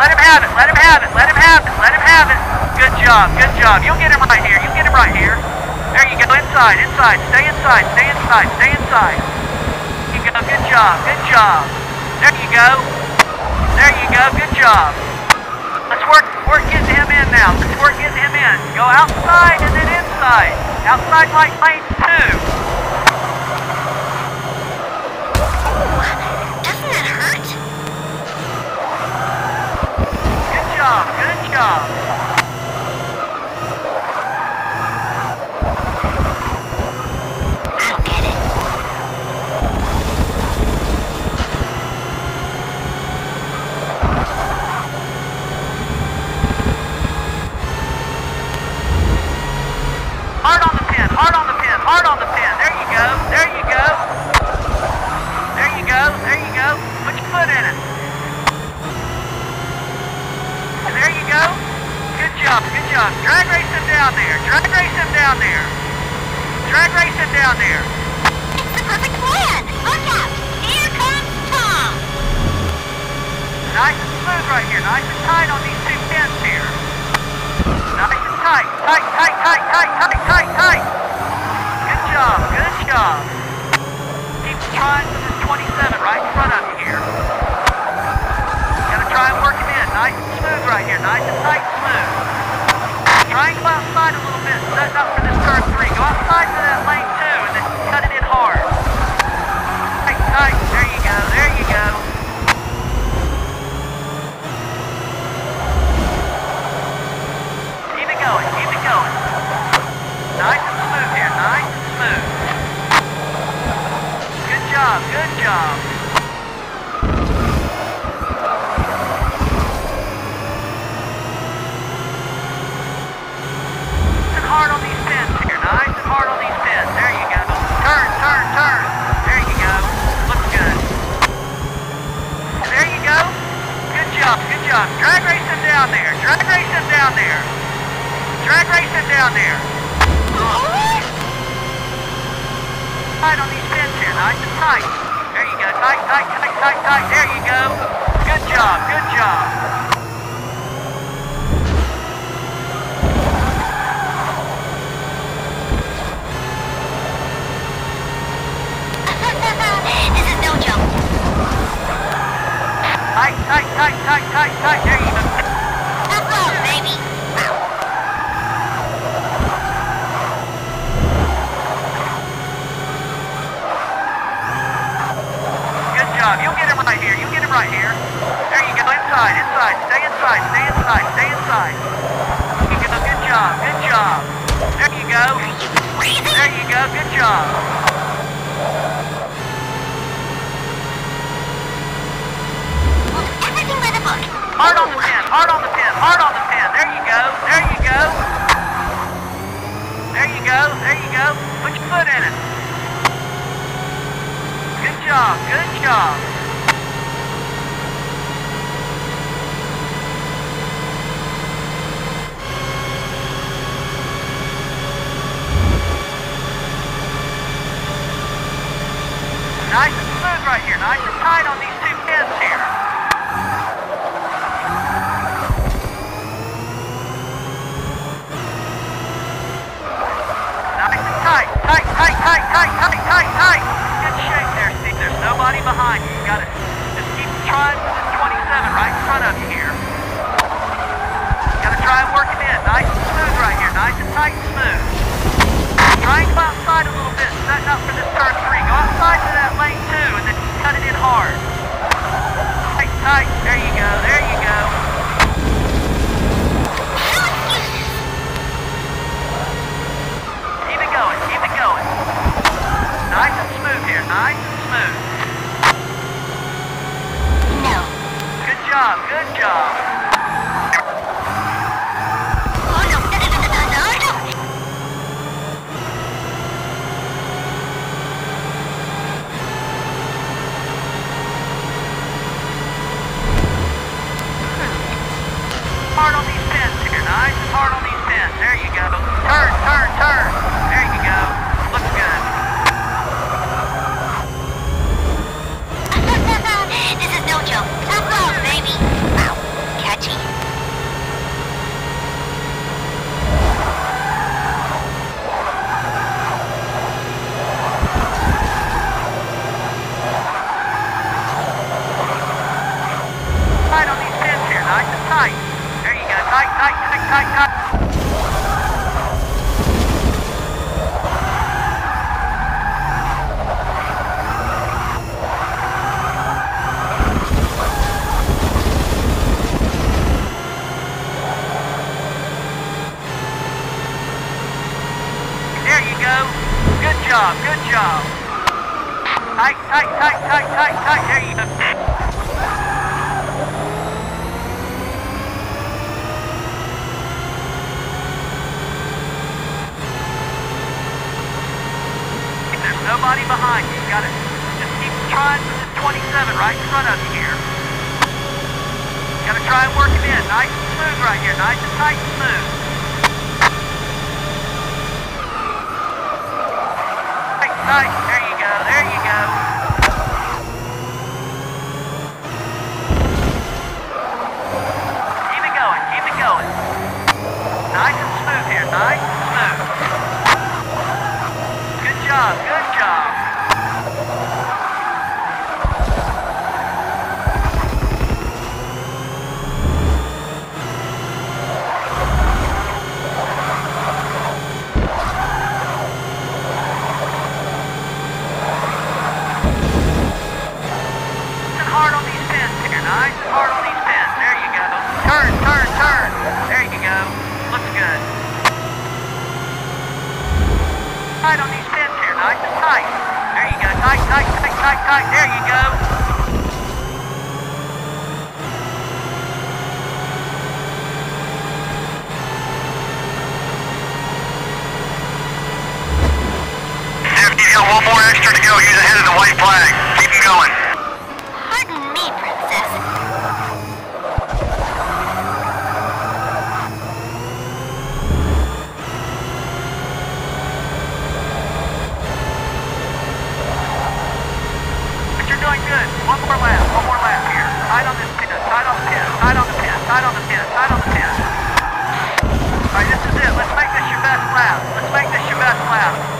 Let him have it. Let him have it. Let him have it. Let him have it. Good job. Good job. You'll get him right here. You'll get him right here. There you go. Inside. Inside. Stay inside. Stay inside. Stay inside. There you go. Good job. Good job. There you go. There you go. Good job. Let's work work getting him in now. Let's work getting him in. Go outside and then inside. Outside like lane two. Job. I'll get it. Hard on the pin. Hard on the pin. Hard on the pin. There you go. There you go. There you go. There you go. Put your foot in it. And there you go. Good job. Drag race him down there. Drag race him down there. Drag race him down there. It's the perfect plan. Look out. Here comes Tom. Nice and smooth right here. Nice and tight on these two pins here. Nice and tight. Tight, tight, tight, tight, tight, tight, tight. Good job. Good job. Keep trying for this 27 right in front of you here. Gotta try and work him in. Nice and smooth right here. Nice and tight and go outside a little bit. Setting up for this turn three. Go outside to that lane two and then cut it in hard. Tight, tight. There you go. There you go. Keep it going, keep it going. Nice and smooth here, nice and smooth. Good job, good job. Nice and hard on these pins here, nice and hard on these pins. There you go. Turn, turn, turn. There you go. Looks good. There you go. Good job, good job. Drag race him down there. Drag race him down there. Drag race him down there. Tight on these pins here, nice and tight. There you go. Tight, tight, tight, tight, tight. There you go. Good job, good job. this is no joke. Tight, tight, tight, tight, tight, tight. There you go. Tough love, baby. Good job. You'll get him right here. You get him right here. There you go. Inside, inside. Stay inside. Stay You. Good job. Good job. There you go. There you go. Good job. Everything by the book. Hard on the pin. Hard on the pin. Hard on the pin. There you go. There you go. There you go. There you go. Put your foot in it. Good job. Good job. Nice and smooth right here. Nice and tight on these two pins here. Nice and tight. Tight, tight, tight, tight, tight, tight, tight. Good shape there, Steve. There's nobody behind you. You gotta just keep trying for this 27 right in front of you here. Gotta try and work it in. Nice and smooth right here. Nice and tight and smooth. Try and go outside a little bit, setting up for this turn three. Go outside to that lane two and then cut it in hard. Tight, tight. There you go. There you go. No excuses. Keep it going. Keep it going. Nice and smooth here. Nice and smooth. No. Good job. Good job. Oh no. No, no, no, no, no, no. Hard on these pins here. Nice and hard on these pins. There you go. Turn, turn, turn. There you go. Looks good. this is no joke. Tough love, baby. Ow. tight, tight. There you go. Good job. Tight, tight, tight, tight, tight, tight. There you go. There's nobody behind you. You gotta just keep trying for this 27 right in front of you here. Gotta try and work it in. Nice and smooth right here. Nice and tight and smooth. Tight, tight. There you go. There you go. Keep it going. Keep it going. Nice and smooth here. Nice and smooth. Good job. Good job. Nice and hard on these pins here. Nice and hard on these pins. There you go. Turn, turn, turn. There you go. Looks good. Tight on these pins here. Nice and tight. There you go. Tight, tight, tight, tight, tight. There you go. One more extra to go. He's ahead of the white flag. Keep him going. Pardon me, Princess. But you're doing good. One more lap. One more lap here. Tight on this pin. Tight on the pin. Tight on the pin. Tight on the pin. Tight on the pin. All right, this is it. Let's make this your best lap. Let's make this your best lap.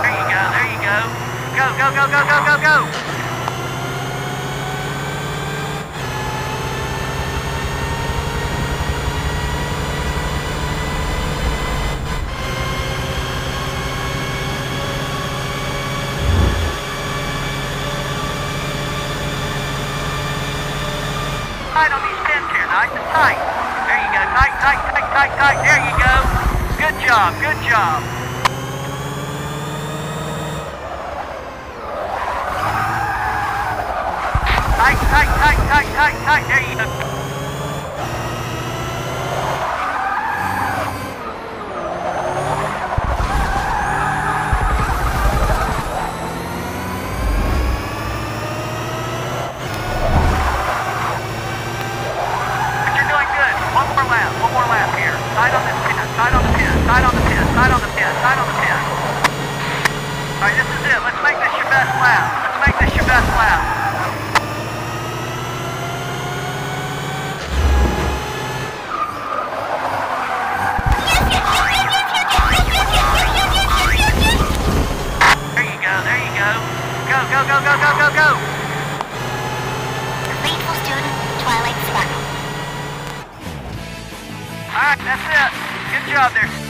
There you go. There you go. Go, go, go, go, on these here. Nice and tight. There you go. Tight, tight, tight, tight, tight. There you go. Good job. Good job. Tight, tight, tight, tight, tight, tight. There you go. But you're doing good. One more lap. One more lap here. Tight on this pin. Tight on the pin. Tight on the pin. Tight on the pin. Tight on the pin. All right, this is it. Let's make this your best lap. Let's make this your best lap. There you go. There you go. Go, go, go, go, go, go, go. Faithful student, Twilight Sparkle. All right, that's it. Good job there.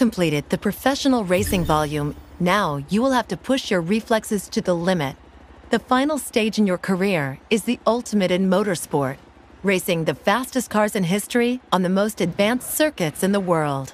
Completed the professional racing volume. Now you will have to push your reflexes to the limit. The final stage in your career is the ultimate in motorsport, racing the fastest cars in history on the most advanced circuits in the world.